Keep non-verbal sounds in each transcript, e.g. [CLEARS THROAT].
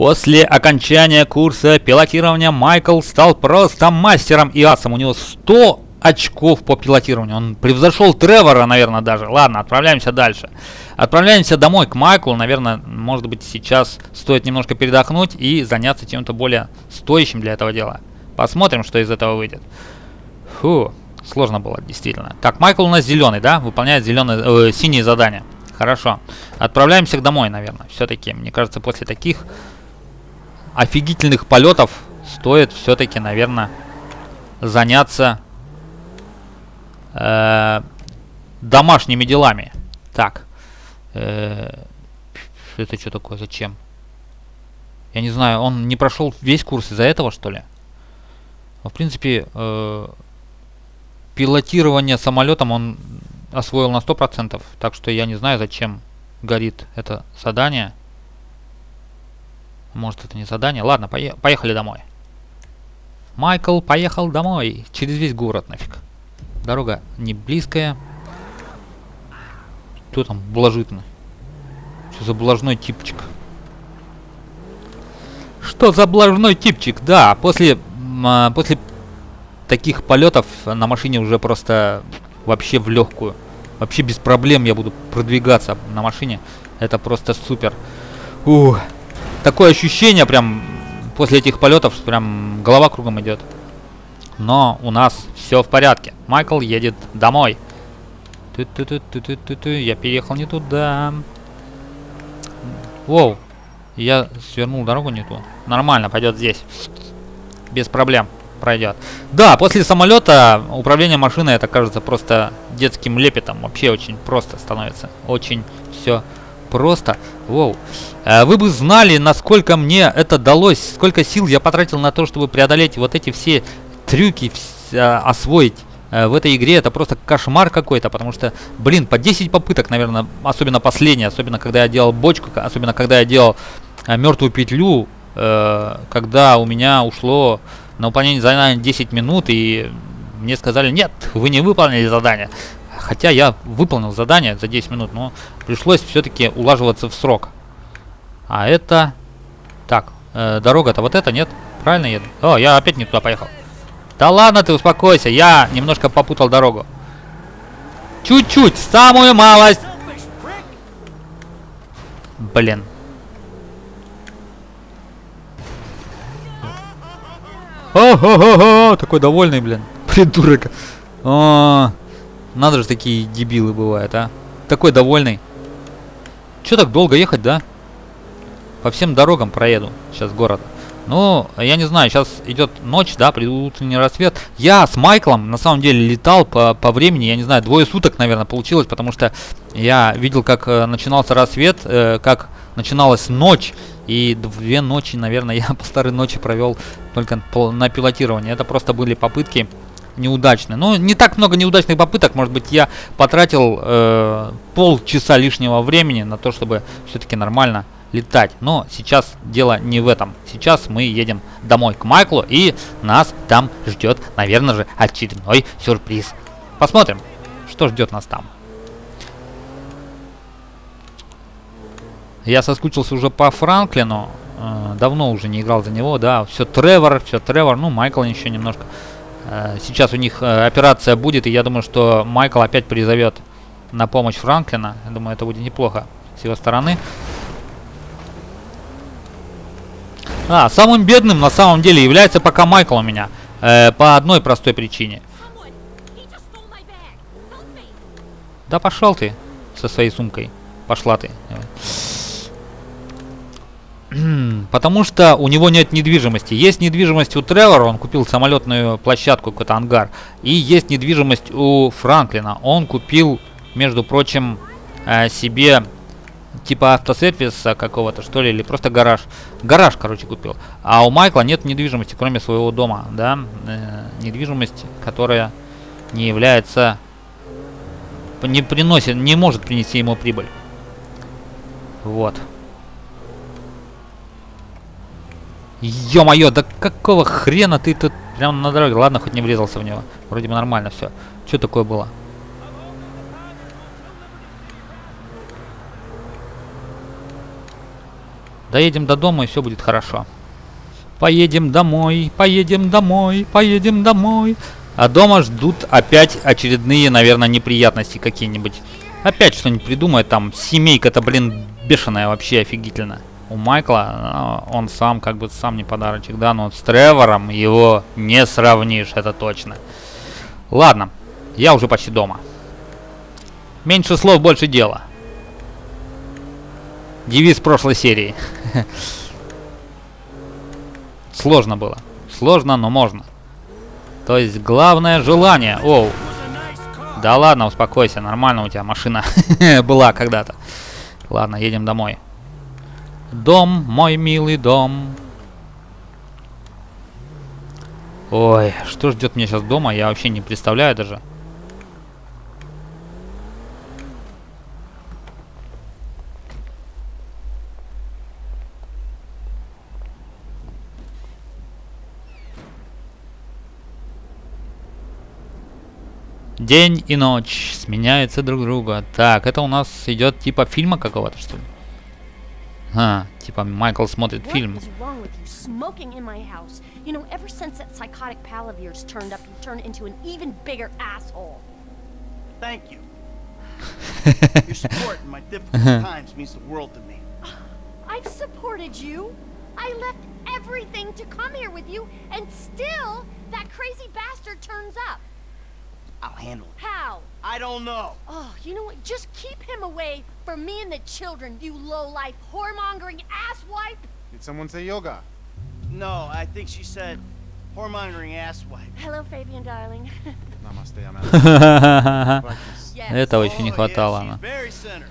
После окончания курса пилотирования Майкл стал просто мастером и асом. У него 100 очков по пилотированию. Он превзошел Тревора, наверное, даже. Ладно, отправляемся дальше. Отправляемся домой к Майклу. Наверное, может быть, сейчас стоит немножко передохнуть и заняться чем-то более стоящим для этого дела. Посмотрим, что из этого выйдет. Фу, сложно было, действительно. Так, Майкл у нас зеленый, да? Выполняет зеленые, э, синие задания. Хорошо. Отправляемся домой, наверное. Все-таки, мне кажется, после таких офигительных полетов стоит все-таки, наверное, заняться э, домашними делами. Так. Э, это что такое? Зачем? Я не знаю, он не прошел весь курс из-за этого, что ли? В принципе, э, пилотирование самолетом он освоил на 100%, так что я не знаю, зачем горит это задание. Может это не задание? Ладно, пое поехали домой. Майкл поехал домой. Через весь город нафиг. Дорога не близкая. Кто там блажитный? Что за блажной типчик? Что за блажной типчик? Да, после, а, после таких полетов на машине уже просто вообще в легкую. Вообще без проблем я буду продвигаться на машине. Это просто супер. Ух. Такое ощущение прям после этих полетов, что прям голова кругом идет. Но у нас все в порядке. Майкл едет домой. Ту -ту -ту -ту -ту -ту -ту. Я переехал не туда. Воу. Я свернул дорогу не ту. Нормально, пойдет здесь. Без проблем пройдет. Да, после самолета управление машиной это кажется просто детским лепетом. Вообще очень просто становится. Очень все просто. Воу. Э, вы бы знали, насколько мне это далось, сколько сил я потратил на то, чтобы преодолеть вот эти все трюки, э, освоить э, в этой игре. Это просто кошмар какой-то, потому что, блин, по 10 попыток, наверное, особенно последние, особенно когда я делал бочку, особенно когда я делал мертвую петлю, когда у меня ушло на выполнение задания 10 минут, и мне сказали, нет, вы не выполнили задание. Хотя я выполнил задание за 10 минут, но пришлось все-таки улаживаться в срок. А это... Так, э, дорога-то вот это, нет? Правильно еду? О, я опять не туда поехал. Да ладно ты, успокойся, я немножко попутал дорогу. Чуть-чуть, самую малость. Блин, О-хо-хо-хо! Такой довольный, блин. Придурок. О, надо же, такие дебилы бывают, а. Такой довольный. Че так долго ехать, да? По всем дорогам проеду сейчас города. Ну, я не знаю, сейчас идет ночь, да, предутренний рассвет. Я с Майклом, на самом деле, летал по, по времени, я не знаю, двое суток, наверное, получилось, потому что я видел, как э, начинался рассвет, э, как начиналась ночь, и две ночи, наверное, [LAUGHS] я полторы ночи провел только на пилотировании. Это просто были попытки неудачные. Ну, не так много неудачных попыток. Может быть, я потратил э, полчаса лишнего времени на то, чтобы все-таки нормально летать. Но сейчас дело не в этом. Сейчас мы едем домой к Майклу, и нас там ждет, наверное же, очередной сюрприз. Посмотрим, что ждет нас там. Я соскучился уже по Франклину. Э, давно уже не играл за него, да. Все Тревор, все Тревор. Ну, Майкл еще немножко. Э, сейчас у них э, операция будет, и я думаю, что Майкл опять призовет на помощь Франклина. Я думаю, это будет неплохо с его стороны. А, самым бедным на самом деле является пока Майкл у меня. Э, по одной простой причине. Да пошел ты со своей сумкой. Пошла ты. [CLEARS THROAT] Потому что у него нет недвижимости. Есть недвижимость у Тревора, он купил самолетную площадку, какой-то ангар. И есть недвижимость у Франклина. Он купил, между прочим, э, себе типа автосервиса какого-то, что ли, или просто гараж. Гараж, короче, купил. А у Майкла нет недвижимости, кроме своего дома, да. Э, недвижимость, которая не является... Не приносит, не может принести ему прибыль. Вот. Ё-моё, да какого хрена ты тут прям на дороге? Ладно, хоть не врезался в него. Вроде бы нормально все. Что такое было? Доедем до дома и все будет хорошо. Поедем домой, поедем домой, поедем домой. А дома ждут опять очередные, наверное, неприятности какие-нибудь. Опять что-нибудь придумает там. Семейка-то, блин, бешеная вообще офигительно. У Майкла, а, он сам как бы сам не подарочек, да, но с Тревором его не сравнишь, это точно. Ладно, я уже почти дома. Меньше слов, больше дела. Девиз прошлой серии. [LAUGHS] Сложно было. Сложно, но можно. То есть главное желание. Оу. Да ладно, успокойся, нормально у тебя машина [LAUGHS] была когда-то. Ладно, едем домой. Дом, мой милый дом. Ой, что ждет меня сейчас дома, я вообще не представляю даже. День и ночь сменяются друг друга. Так, это у нас идет типа фильма какого-то, что ли? А, типа Майкл смотрит фильм. You know, ever since that psychotic pal of yours turned up, you turned into an even bigger asshole. Thank you. [LAUGHS] Your support in my difficult times means the world to me. [SIGHS] I've supported you. I left everything to come here with you, and still, that crazy bastard turns up. I'll handle it. How? I don't know. Oh, you know what? Just keep him away from me and the children, you low-life, whoremongering asswipe. Did someone say yoga? No, I think she said whoremongering asswipe. Hello, Fabian, darling. Namaste, Amanda. Practice. yes. Этого еще не Oh, хватало. yeah, она. she's very center.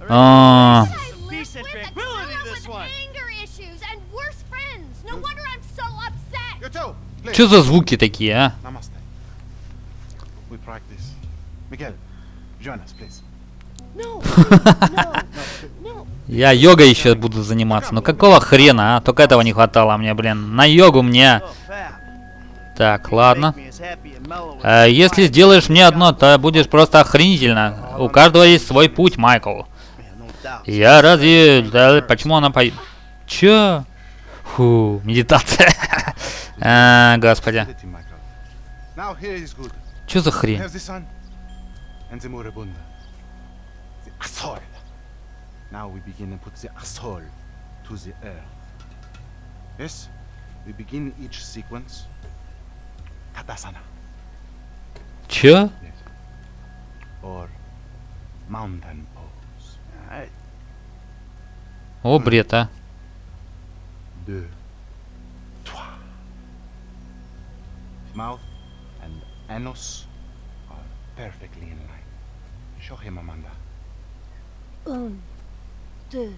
A А. regular I oasis of live Peace and with a tranquility, girl this with one. anger issues and worse friends. No wonder I'm so upset. You too, please. Что за звуки такие, а? Practice. Miguel, join us, please. Я йогой еще буду заниматься. Ну какого хрена, а? Только этого не хватало мне, блин. На йогу мне. Так, ладно. Э, если сделаешь мне одно, то будешь просто охренительно. У каждого есть свой путь, Майкл. Я разве... Да, почему она по... Чё? Фу, медитация. А, [LAUGHS] господи. Чё за хрень? Now we begin and put the asshole to the earth. Yes, we begin each sequence. Tadasana. Чё? Yes. Or mountain pose. Alright. О, бред, а. Deux. Trois. Mouth and are perfectly in line. Show him, Amanda. Un, deux,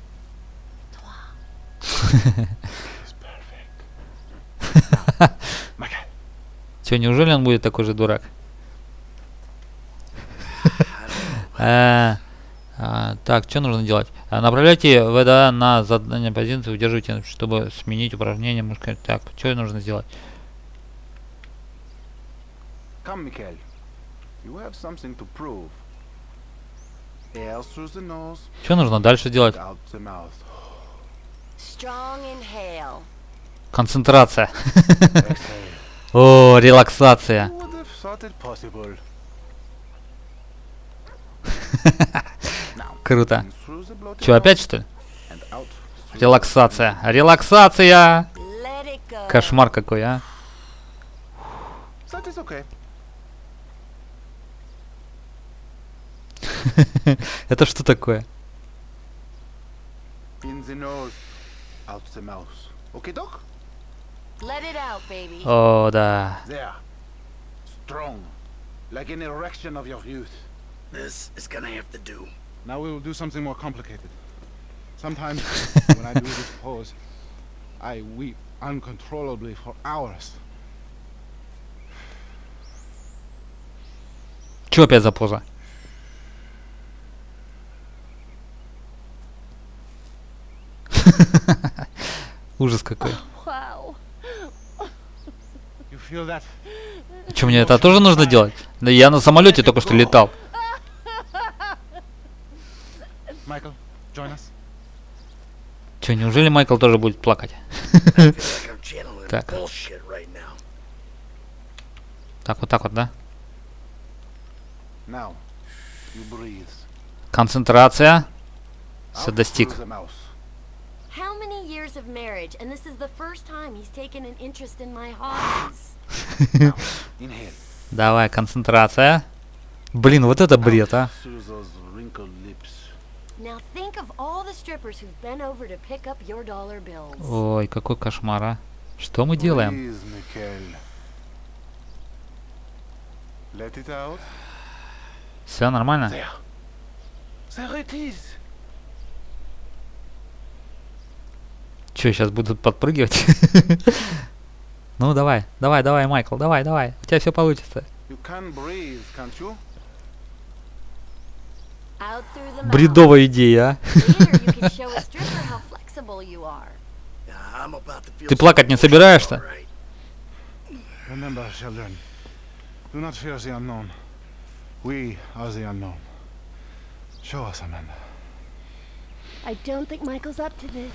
trois. It's perfect. [LAUGHS] Чё, неужели он будет такой же дурак? А, [LAUGHS] а, Так, что нужно делать? А, Направляйте ВДА на задание позиции, удерживайте, чтобы сменить упражнение. мышкой. Так, что нужно сделать? Come, Michael. You have something to prove. Air through the nose, Что нужно дальше делать? out the mouth. Strong inhale. Концентрация. О, релаксация. Круто. Че, опять что ли? Релаксация. Релаксация! Кошмар какой, а? That is okay. Это что такое? In the nose, out the mouth. Okay, doc? Let it out, baby. О, да. There. Strong. Like an erection of your youth. This is gonna have to do. Now we will do something more complicated. Sometimes when I do this pose, I weep uncontrollably for hours. Че опять за поза? [LAUGHS] Ужас какой. Че, мне это тоже нужно делать? Да я на самолете только что летал. Us. Че, неужели Майкл тоже будет плакать? [LAUGHS] Так. Так, вот так вот, да? Концентрация. Все достиг. through the mouth. How many years of marriage, and this is the first time he's taken an interest in my hobbies. Давай, концентрация. Блин, вот это бред, а. Through those wrinkled lips. Now think of all the strippers who've been over to pick up your dollar bills. Ой, какой кошмар, а. Что мы делаем? Все нормально? There. There it is. Че, сейчас будут подпрыгивать? Ну, давай, давай, давай, Майкл, давай, давай. У тебя все получится. You can breathe, can't you? Out through the mouth. Бредовая идея, а. Ты плакать не собираешься? bullshit, all right. Remember, children, do not fear the unknown. We are the unknown. Show us, Amanda. I don't think Michael's up to this.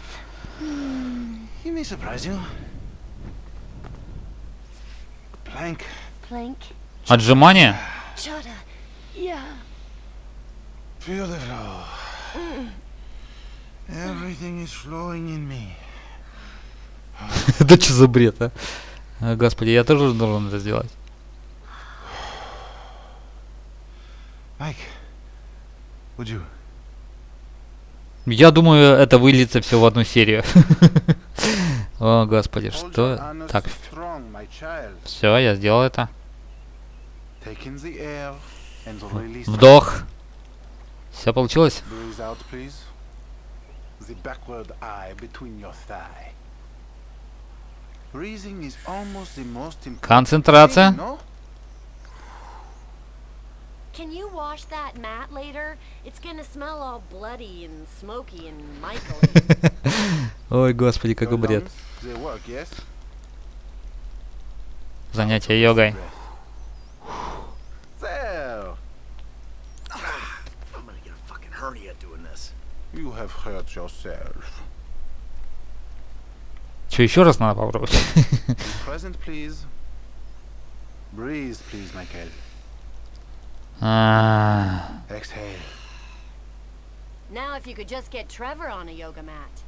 He may surprise you. Plank. Plank. Отжимание? Yeah. Flow. Everything is flowing in me. Это что за бред, а? А, Господи, я тоже должен это сделать. Mike, would you? Я думаю, это выльется все в одну серию. [LAUGHS] О, Господи, что? Так, все, я сделал это. Вдох. Все получилось? Breathe out, please. The backward eye between your thigh. Breathing is almost the most important Концентрация. thing, no? Can you wash that mat later? It's gonna smell all bloody and smoky and Michael. Ой, Господи, какой бред. Занятие йогой. You have hurt yourself. Что, еще раз надо попробовать? Present, please. Breathe, please, Michael. А, Exhale. now if you could just get Trevor on a yoga mat.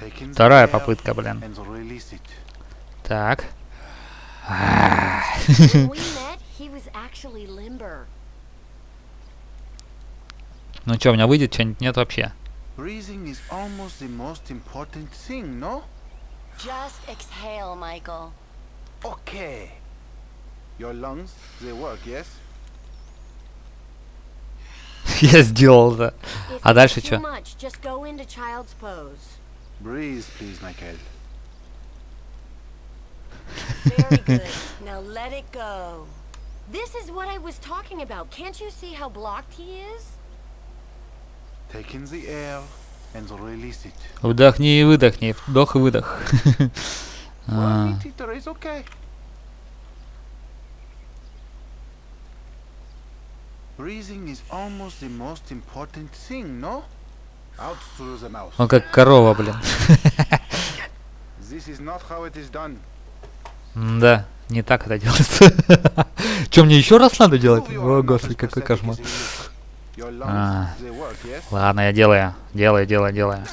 Take in the Вторая попытка, блин. Так. Ну что, у меня выйдет что-нибудь? Нет вообще. Thing, no? Just exhale, Michael. Okay. Your lungs, they work, yes? Я сделал это. If А дальше pose. Breathe, please, Michael. Very good. now let it go. This is what I was talking about. Can't you see how blocked he is? Take in the air and release it. Вдохни и выдохни. Вдох и выдох. А, milliliter is okay. Thing, no? Он как корова, блин. [LAUGHS] Да, не так это делается. [LAUGHS] Что, мне еще раз надо делать? О, господи, какой кошмар. yes? Ладно, я делаю. Делаю, делаю, делаю.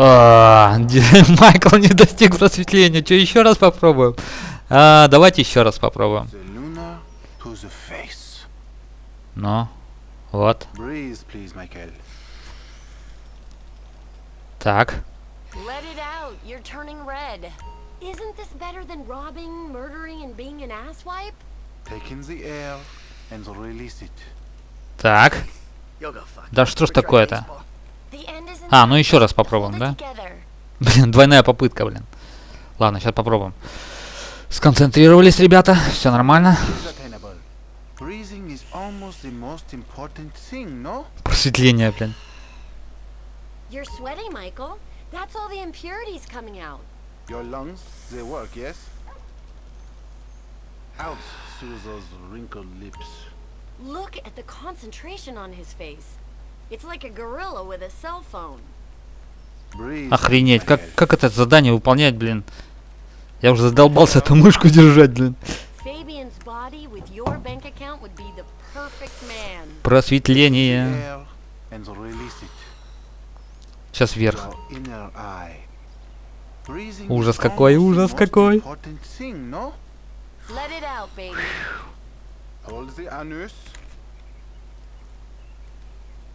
А, [LAUGHS] Майкл не достиг просветления. Что, еще раз попробуем? А, давайте еще раз попробуем. The lunar to the face. Ну, вот. Breathe, please, Michael. Так. Let it out. You're turning red. Isn't this better than robbing, murdering, and being an asswipe? Take in the air and release it. Так. Да что ж такое-то? А, ну еще раз попробуем, да? Блин, двойная попытка, блин. Ладно, сейчас попробуем. Сконцентрировались, ребята. Все нормально. Thing, no? Просветление, блин. You're sweating, Michael. That's all the impurities coming out. Your lungs, they work, yes? Out through those wrinkled lips. Look at the concentration on his face. It's like a gorilla with a cell phone. Breathe, Охренеть, как, как это задание выполнять, блин? Я уже задолбался эту мышку держать, блин. Fabian's body with your bank account would be the perfect man. Просветление. Сейчас вверх. Ужас какой, ужас какой.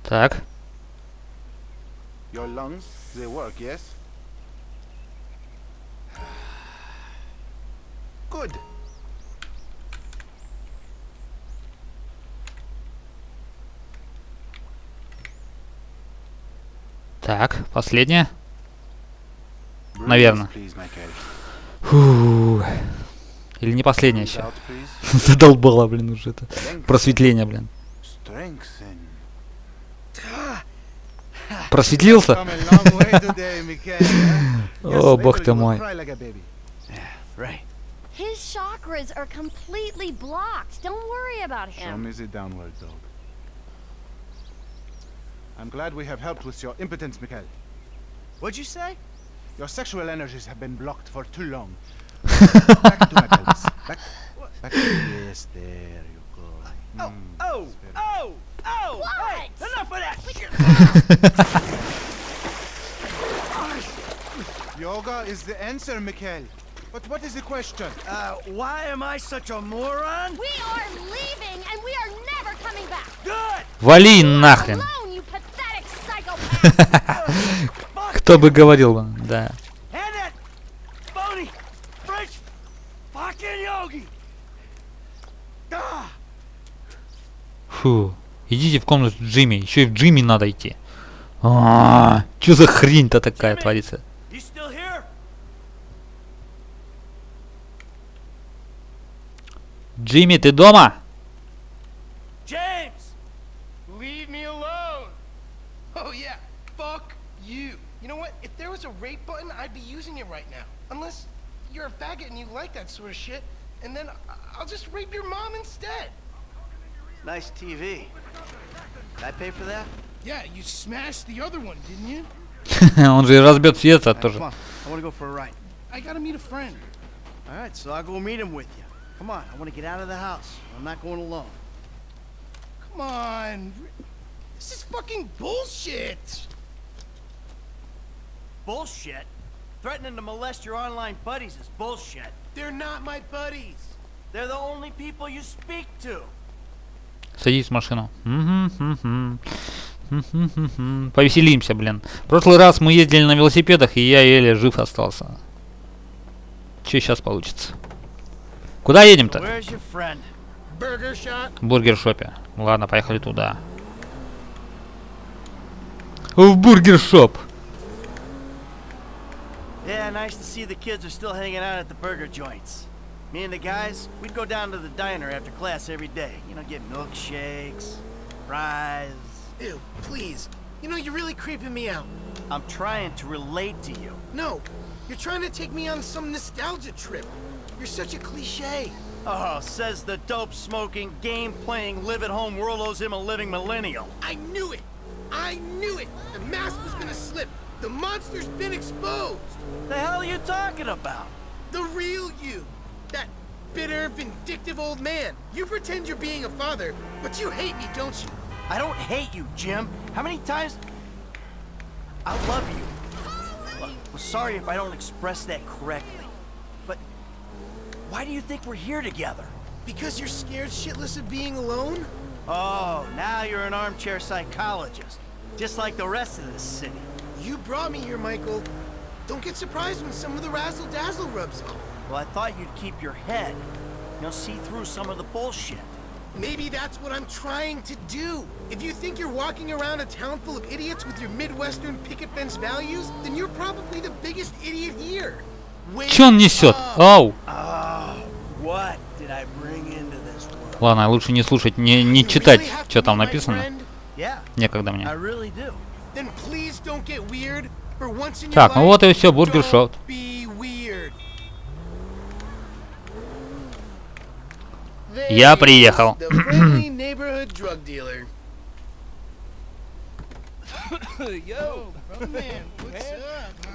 Так. Your lungs, they work, yes? Good. Так, последняя. Breathe, Наверно. please, Michael. Фу. Или не последняя еще. Задолбала, блин, уже это. Просветление, блин. Просветлился? О, бог ты мой. His chakras are completely blocked. Don't worry about Show him. me the downward dog. I'm glad we have helped with your impotence, Mikhail. What'd you say? Your sexual energies have been blocked for too long. [LAUGHS] back to my pelvis. Back, back. Yes, there you go. Oh, Mm, oh, that's very- oh, oh! Hey, What? enough of that! [LAUGHS] Yoga is the answer, Mikhail. But what is the question? Uh, why am I such a moron? We are leaving and we are never coming back. Good! Вали нахрен. [LAUGHS] Кто бы говорил, да. Фу. Идите в комнату Джимми. Еще и в Джимми надо идти. А, Что за хрень-то такая творится? Джимми, ты дома? was a rape button, I'd be using it right now. Unless you're a faggot and you like that sort of shit, and then I- I'll just rape your mom instead. Nice TV. Did I pay for that? Yeah, you smashed the other one, didn't you? Он же и разбьет свет Alright, тоже. come on. I want to go for a ride. I gotta meet a friend. All right, so I'll go meet him with you. Come on, I want to get out of the house. I'm not going alone. Come on. This is fucking bullshit. Bullshit. Threatening to molest your online buddies is bullshit. They're not my buddies. They're the only people you speak to. Садись в машину. Повеселимся, блин. В прошлый раз мы ездили на велосипедах, и я еле жив остался. Че сейчас получится? Куда едем-то? Бургер-шопе. Ладно, поехали туда. В бургер-шоп. Yeah, nice to see the kids are still hanging out at the burger joints. Me and the guys, we'd go down to the diner after class every day. You know, get milkshakes, fries. Ew, please. You know, you're really creeping me out. I'm trying to relate to you. No, you're trying to take me on some nostalgia trip. You're such a cliche. Oh, says the dope smoking, game playing, live at home world owes him a living millennial. I knew it. I knew it. The mask was gonna slip. The monster's been exposed. The hell are you talking about? The real you. That bitter, vindictive old man. You pretend you're being a father, but you hate me, don't you? I don't hate you, Jim. How many times? I love you. Look, I'm sorry if I don't express that correctly. But why do you think we're here together? Because you're scared shitless of being alone? Oh, now you're an armchair psychologist. Just like the rest of this city. You brought me here, Michael. Don't get surprised when some of the razzle dazzle rubs off. Well, I thought you'd keep your head. You know, see through some of the bullshit. Maybe that's what I'm trying to do. If you think you're walking around a town full of idiots with your Midwestern picket fence values, then you're probably the biggest idiot here. Wake Че он несет? up. Ау! Oh, what did I bring into this world? Ладно, лучше не слушать, не, не You читать, really have to что там be my написано. friend? Yeah, Некогда I мне. Really do. Then please don't get weird. For once in your Так, ну вот и все, бургер don't шоп. be weird. Я приехал.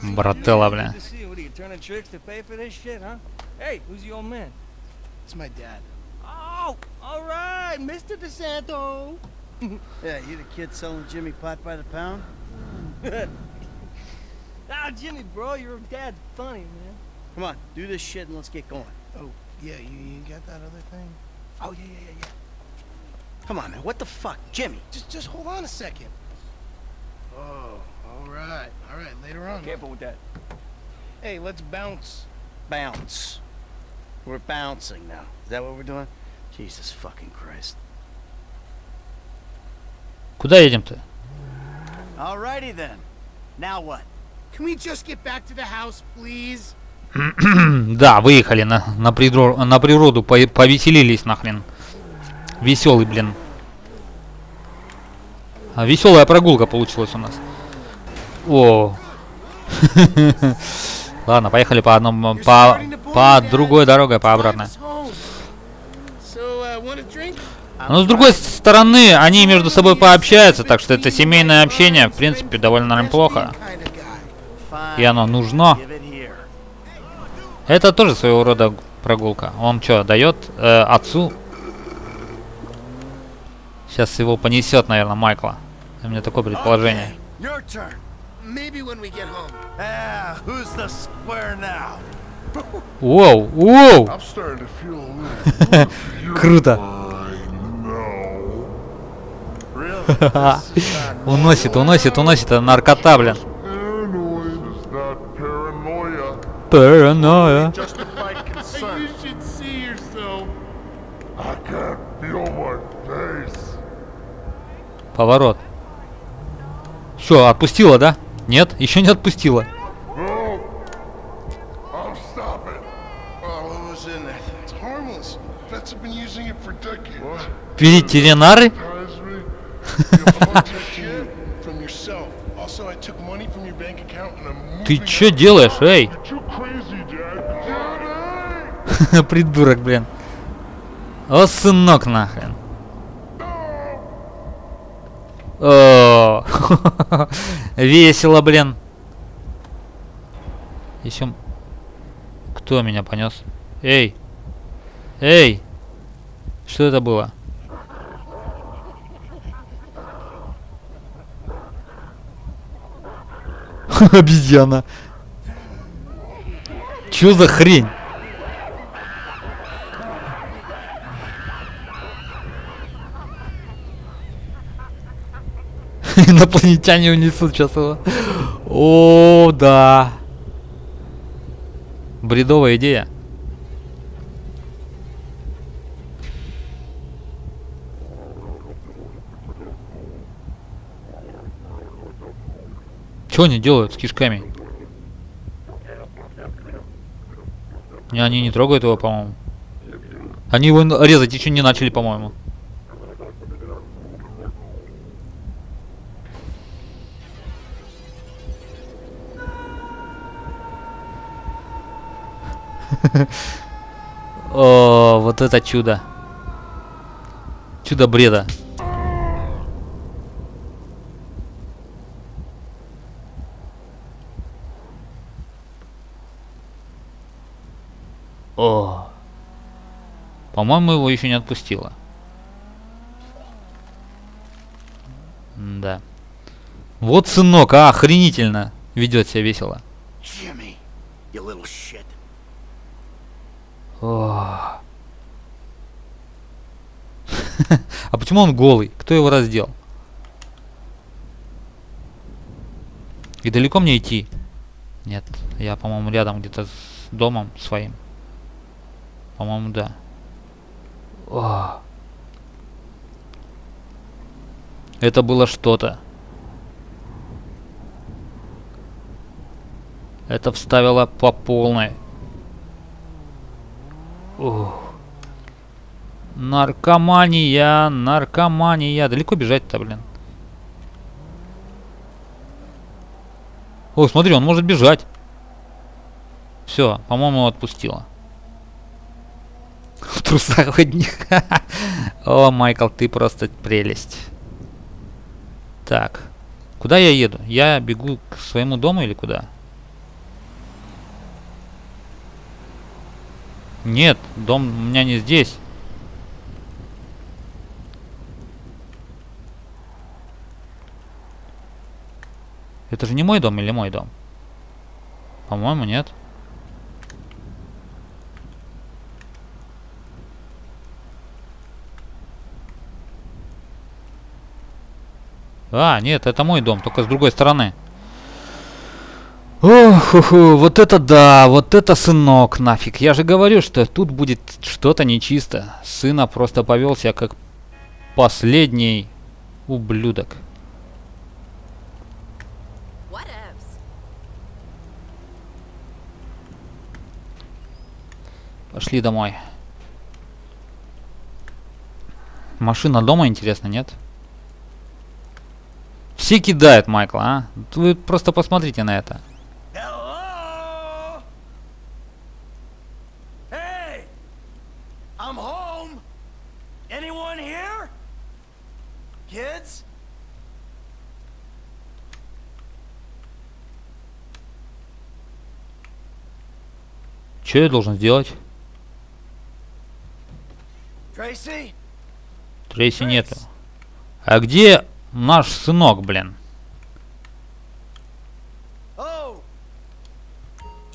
Брателла, бля. It's my dad. Oh, all right, Mr. DeSanto. [LAUGHS] Yeah, you the kid selling Jimmy pot by the pound? [LAUGHS] Ah, Jimmy, bro, your dad's funny, man. Come on, do this shit and let's get going. Oh, yeah, you, you got that other thing? Oh, yeah, yeah, yeah, yeah. Come on, man, what the fuck? Jimmy! Just just hold on a second. Oh, all right, all right. Later on. Careful with that. Hey, let's bounce. Bounce. We're bouncing now. Is that what we're doing? Jesus fucking Christ. Куда едем-то? Alrighty then. Now what? Can we just get back to the house, please? [CLEARS THROAT] Да, выехали на, на, придро- на природу, по- повеселились нахрен. Веселый, блин. А, веселая прогулка получилась у нас. О. [LAUGHS] Ладно, поехали по одному, по, по другой дороге, по обратной. Но с другой стороны, они между собой пообщаются, так что это семейное общение, в принципе, довольно неплохо. И оно нужно. Это тоже своего рода прогулка. Он что, дает э, отцу? Сейчас его понесет, наверное, Майкла. У меня такое предположение. Okay, your turn. [LAUGHS] Maybe when we get home. Ah, who's the square now? Воу, воу! I'm starting to feel a little Круто. fine now. Really? Уносит, уносит, уносит. Это наркота, блин. Паранойя. Поворот. Что, отпустила, да? Нет, еще не отпустила. Oh? Ветеринары? Ты чё делаешь, эй? [LAUGHS] Придурок, блин. О, сынок, нахрен. О, [LAUGHS] Весело, блин. Еще... Кто меня понес? Эй! Эй! Что это было? [LAUGHS] Обезьяна. Чё за хрень? [LAUGHS] Инопланетяне унесут сейчас его. О, да. Бредовая идея. Что они делают с кишками? Не, они не трогают его, по-моему. Они его резать еще не начали, по-моему. [LAUGHS] О, вот это чудо. Чудо бреда. По-моему, его еще не отпустила. Да. Вот сынок, а, охренительно ведет себя весело. Jimmy. [LAUGHS] А почему он голый? Кто его раздел? И далеко мне идти? Нет, я, по-моему, рядом где-то с домом своим. По-моему, да. О. Это было что-то. Это вставило по полной. Ух. Наркомания, наркомания. Далеко бежать-то, блин. О, смотри, он может бежать. Все, по-моему, отпустила. В трусах одних. О, Майкл, ты просто прелесть. Так. Куда я еду? Я бегу к своему дому или куда? Нет, дом у меня не здесь. Это же не мой дом или мой дом? По-моему, нет. А, нет, это мой дом, только с другой стороны. Ох, ох, вот это да, вот это сынок, нафиг. Я же говорю, что тут будет что-то нечисто. Сына просто повел себя как последний ублюдок. Пошли домой. Машина дома, интересно, нет? Все кидают Майкла, а? Вы просто посмотрите на это. Hey! Kids? Что я должен сделать? Трейси нету. А где наш сынок, блин?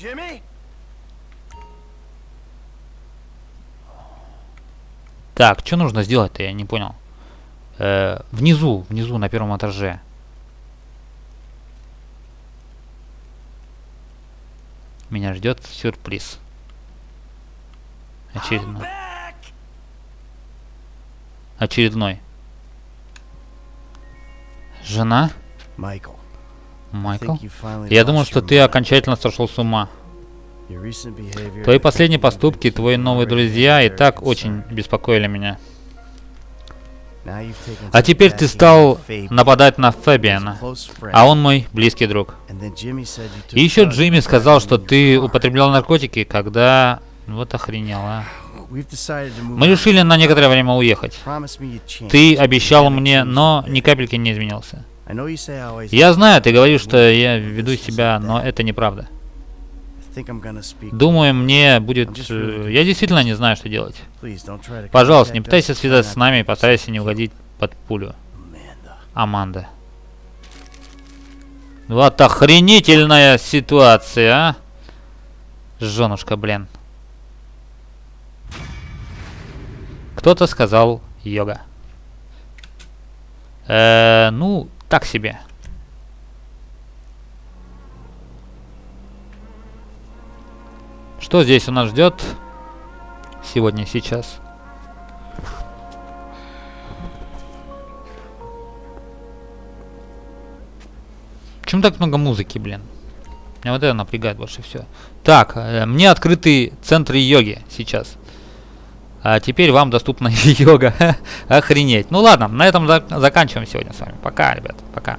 Jimmy? Так, что нужно сделать-то, я не понял. Э, внизу, внизу, на первом этаже. Меня ждет сюрприз. Очередной. Очередной. Жена? Michael, Майкл? Я думал, что ты окончательно сошел с ума. Твои последние поступки, твои новые друзья и так очень беспокоили меня. А теперь ты стал нападать на Фабиана, а он мой близкий друг. И еще Джимми сказал, что ты употреблял наркотики, когда... Вот охренел, а. Мы решили на некоторое время уехать. Ты обещал мне, но ни капельки не изменился. Я знаю, ты говоришь, что я веду себя, но это неправда. Думаю, мне будет... э, Я действительно не знаю, что делать. Пожалуйста, не пытайся связаться с нами и постарайся не угодить под пулю. Аманда. Вот охренительная ситуация, а? Женушка, блин. Кто-то сказал йога. Э, ну, так себе. Что здесь у нас ждет сегодня, сейчас? Почему так много музыки, блин? Меня вот это напрягает больше всего. Так, э, мне открыты центры йоги сейчас. А теперь вам доступна [LAUGHS] йога. Охренеть. Ну ладно, на этом зак- заканчиваем сегодня с вами. Пока, ребят, пока.